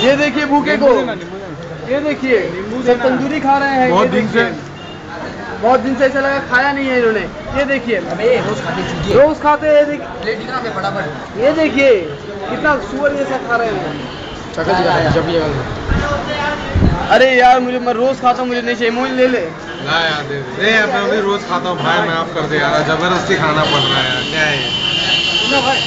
ये देखिए भूखे को। ये देखिए सब तंदूरी खा रहे हैं बहुत दिन से। बहुत दिन से ऐसा लगा खाया नहीं है इन्होंने। ये देखिए। रोज खाते रोज खाते हैं ये देखिए कितना सुअर जैसा खा रहे हैं। अरे यार मुझे मैं रोज खाता हूँ मुझे नहीं चाहिए मुझे ले ले। ना यार दे दे। दे मैं भी रोज खाता हूँ भाई मैं आप कर दे यार ज़बरदस्ती खाना पड़ रहा है यार क्या है ना भाई।